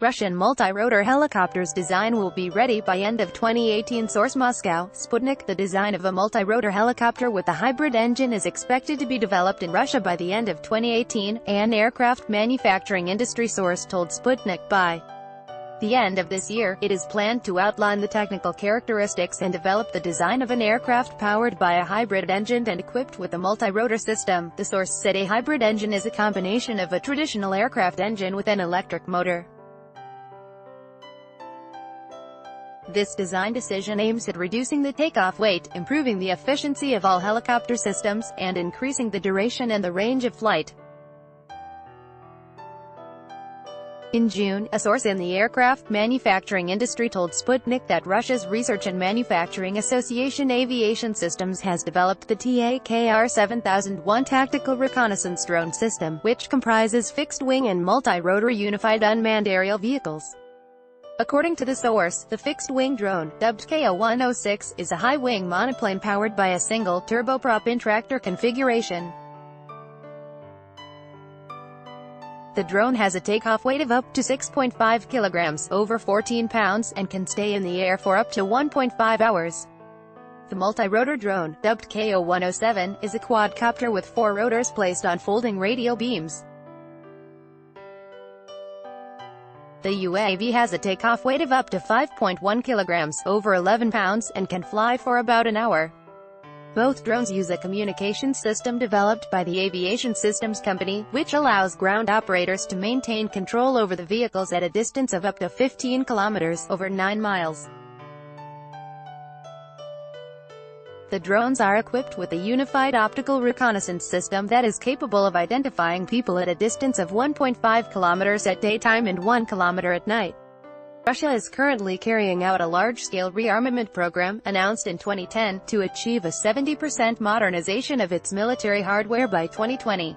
Russian multi-rotor helicopter's design will be ready by end of 2018 source Moscow, Sputnik. The design of a multi-rotor helicopter with a hybrid engine is expected to be developed in Russia by the end of 2018, an aircraft manufacturing industry source told Sputnik by the end of this year, it is planned to outline the technical characteristics and develop the design of an aircraft powered by a hybrid engine and equipped with a multi-rotor system. The source said a hybrid engine is a combination of a traditional aircraft engine with an electric motor. This design decision aims at reducing the takeoff weight, improving the efficiency of all helicopter systems, and increasing the duration and the range of flight. In June, a source in the aircraft manufacturing industry told Sputnik that Russia's Research and Manufacturing Association Aviation Systems has developed the TAKR 7001 tactical reconnaissance drone system, which comprises fixed-wing and multi-rotor unified unmanned aerial vehicles. According to the source, the fixed-wing drone, dubbed KO-106, is a high-wing monoplane powered by a single turboprop intractor configuration. The drone has a takeoff weight of up to 6.5 kilograms, over 14 pounds, and can stay in the air for up to 1.5 hours. The multi-rotor drone, dubbed KO-107, is a quadcopter with four rotors placed on folding radial beams. The UAV has a takeoff weight of up to 5.1 kilograms, over 11 pounds, and can fly for about an hour. Both drones use a communication system developed by the Aviation Systems Company, which allows ground operators to maintain control over the vehicles at a distance of up to 15 kilometers, over 9 miles. The drones are equipped with a unified optical reconnaissance system that is capable of identifying people at a distance of 1.5 kilometers at daytime and 1 kilometer at night. Russia is currently carrying out a large-scale rearmament program, announced in 2010, to achieve a 70% modernization of its military hardware by 2020.